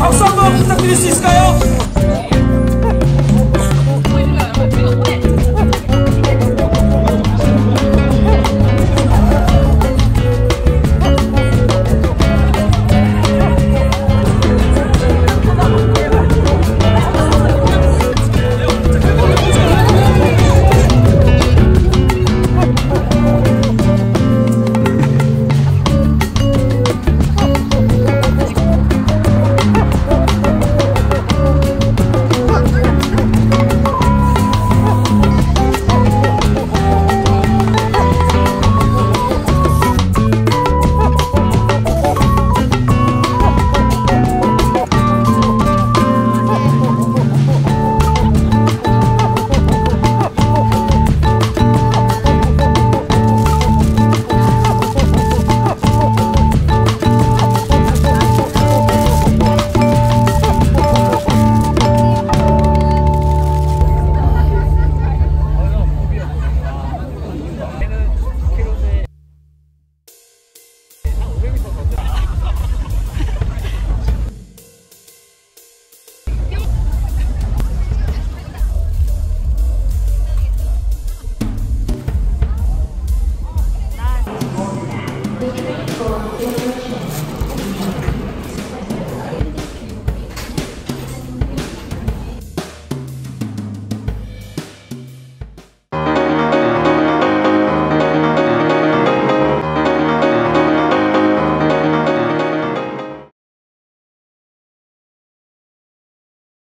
Ensemble, vous êtes ici, Sky